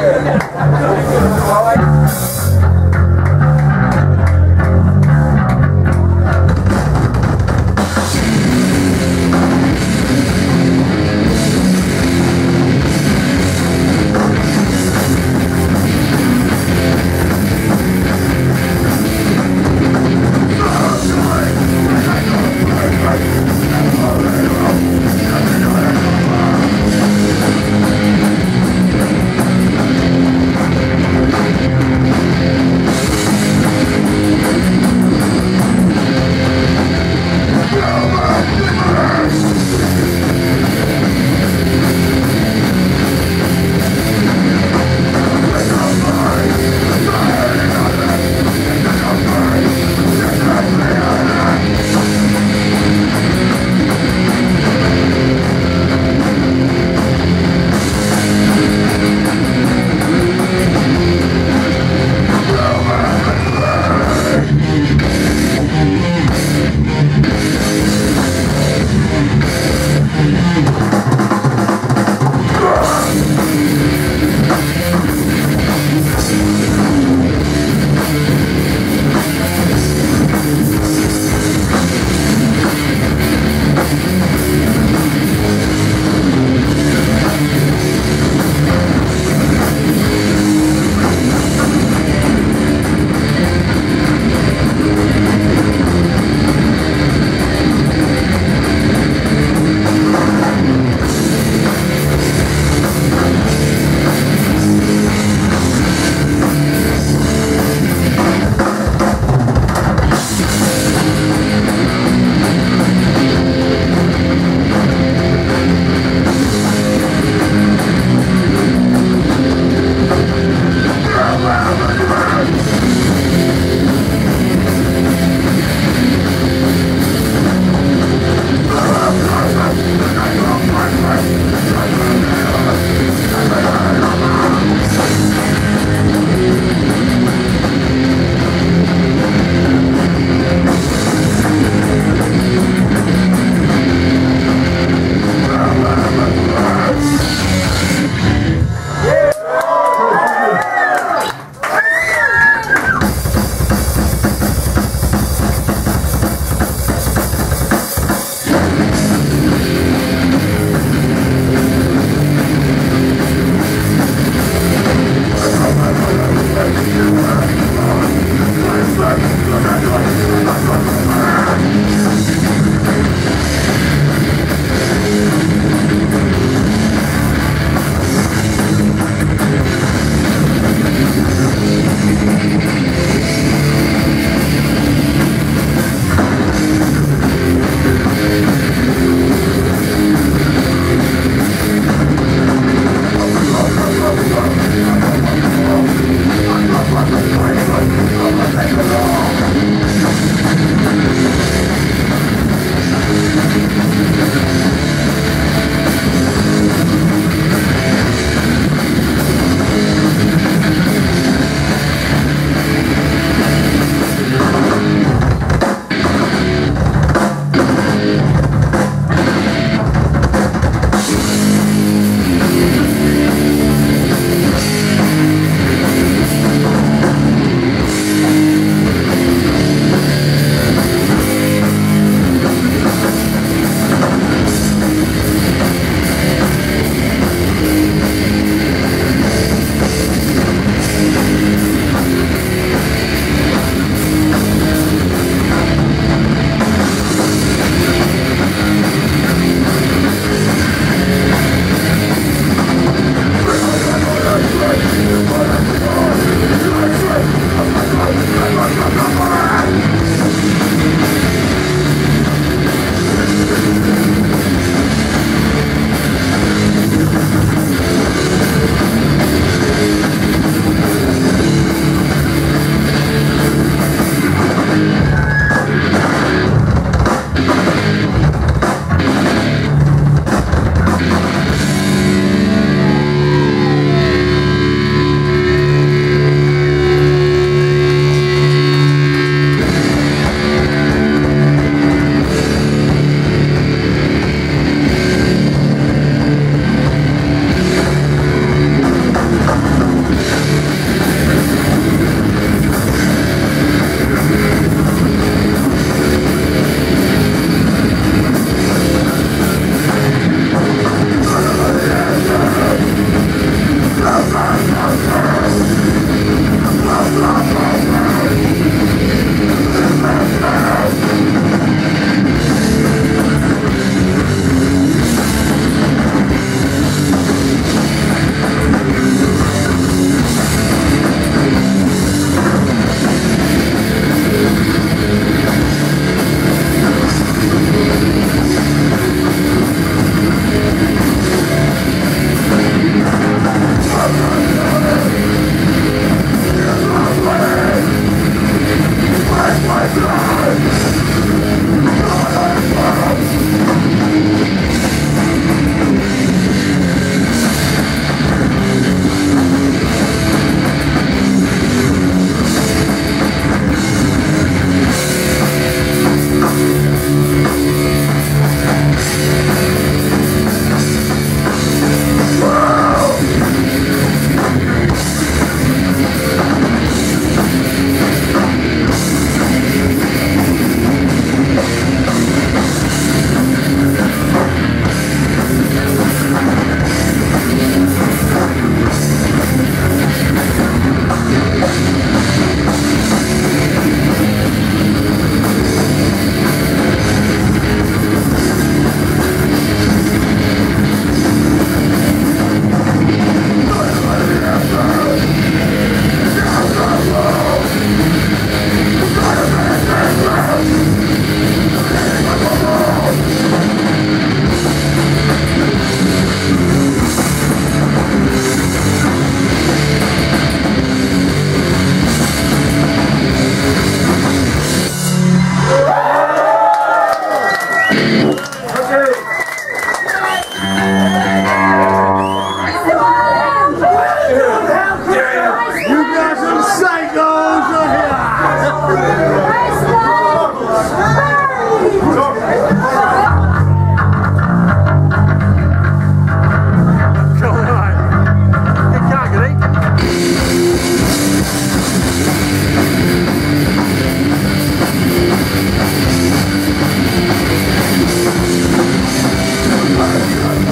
Yeah.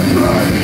Right.